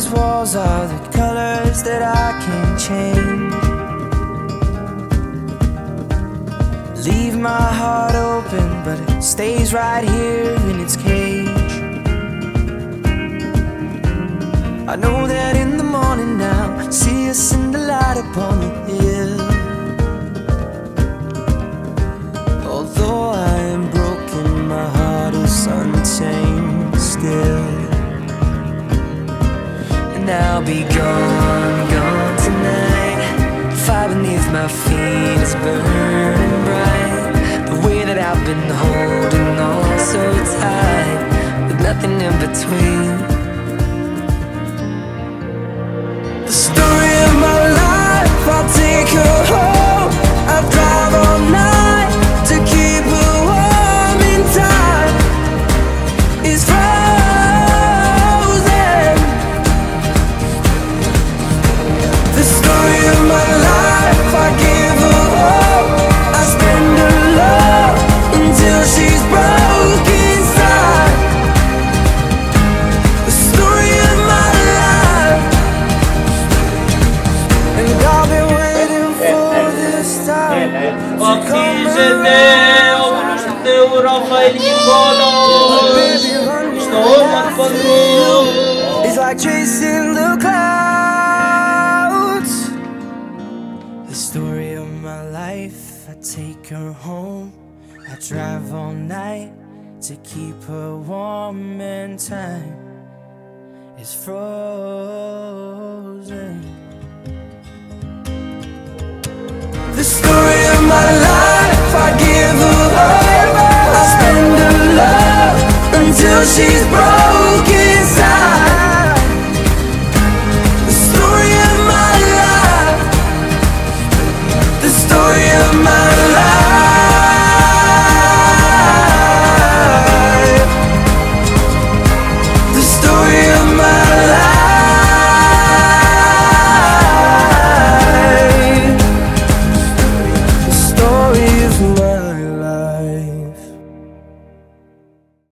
these walls are the colors that I can't change Leave my heart open, but it stays right here in its cage I know that in the morning now, see us in the light upon the hill. I'll be gone, gone tonight. Fire beneath my feet is burning bright. The way that I've been holding on so tight, with nothing in between. The story It's like chasing the clouds. The story of my life I take her home I drive all night To keep her warm and time. Is frozen. The story of my life, I give her all I spend her love until she's broke